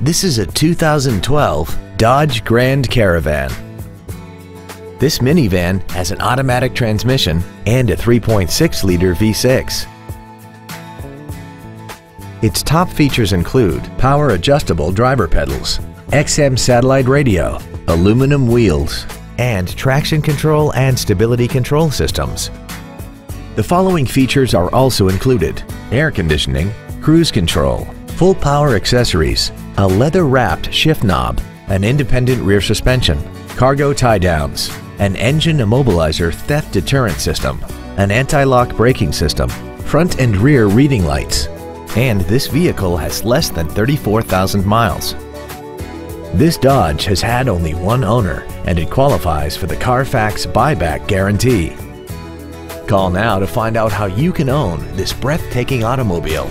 This is a 2012 Dodge Grand Caravan. This minivan has an automatic transmission and a 3.6-liter V6. Its top features include power adjustable driver pedals, XM satellite radio, aluminum wheels, and traction control and stability control systems. The following features are also included air conditioning, cruise control, full power accessories, a leather wrapped shift knob, an independent rear suspension, cargo tie downs, an engine immobilizer theft deterrent system, an anti-lock braking system, front and rear reading lights, and this vehicle has less than 34,000 miles. This Dodge has had only one owner and it qualifies for the Carfax buyback guarantee. Call now to find out how you can own this breathtaking automobile.